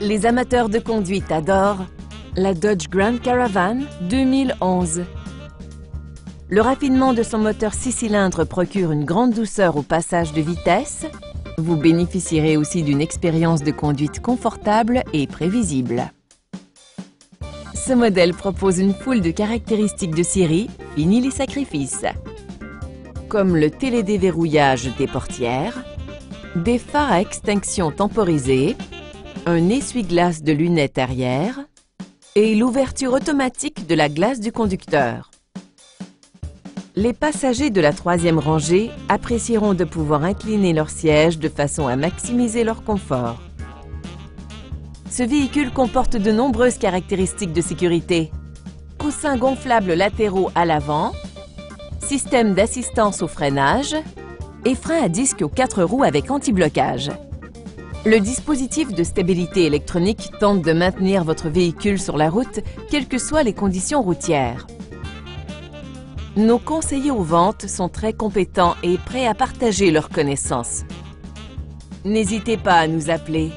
Les amateurs de conduite adorent la Dodge Grand Caravan 2011. Le raffinement de son moteur 6 cylindres procure une grande douceur au passage de vitesse. Vous bénéficierez aussi d'une expérience de conduite confortable et prévisible. Ce modèle propose une foule de caractéristiques de série, fini les sacrifices. Comme le télédéverrouillage des portières, des phares à extinction temporisés, un essuie-glace de lunettes arrière et l'ouverture automatique de la glace du conducteur. Les passagers de la troisième rangée apprécieront de pouvoir incliner leur siège de façon à maximiser leur confort. Ce véhicule comporte de nombreuses caractéristiques de sécurité. Coussins gonflables latéraux à l'avant, système d'assistance au freinage et frein à disque aux quatre roues avec anti-blocage. Le dispositif de stabilité électronique tente de maintenir votre véhicule sur la route, quelles que soient les conditions routières. Nos conseillers aux ventes sont très compétents et prêts à partager leurs connaissances. N'hésitez pas à nous appeler